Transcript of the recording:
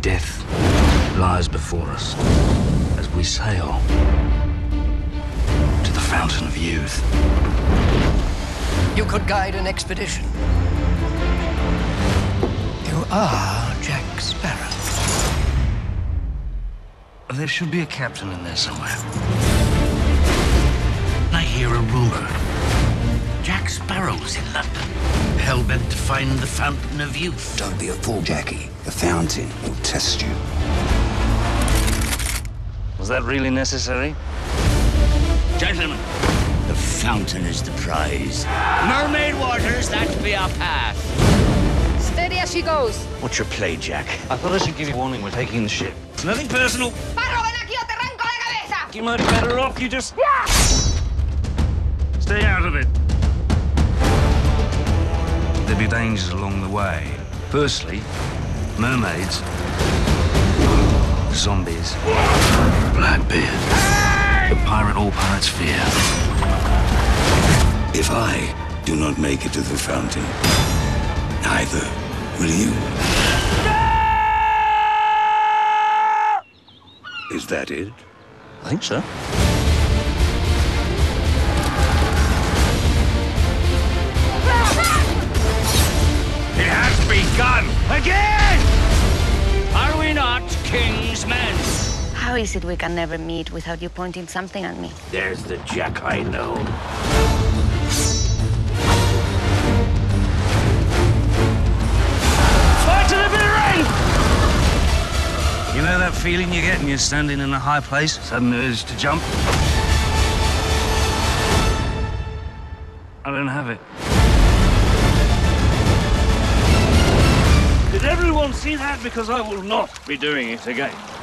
Death lies before us as we sail to the fountain of youth. You could guide an expedition. You are Jack Sparrow. There should be a captain in there somewhere. I hear a rumor. Jack Sparrow's in London, hell-bent to find the fountain of youth. Don't be a fool, Jackie. The fountain will test you. Was that really necessary? Gentlemen, the fountain is the prize. Mermaid waters, that be our path. Steady as she goes. What's your play, Jack? I thought I should give you warning. We're taking the ship. It's nothing personal. Sparrow, ven aquí o te arranco la cabeza. You might be better off. You just stay out of it. There'll be dangers along the way. Firstly, mermaids, zombies, Blackbeard, the pirate all pirates fear. If I do not make it to the fountain, neither will you. Is that it? I think so. Again! Are we not king's men? How is it we can never meet without you pointing something at me? There's the Jack I know. Fight to the bitter end! You know that feeling you get when you're standing in a high place? Sudden urge to jump? I don't have it. Everyone see that? Because I will not be doing it again.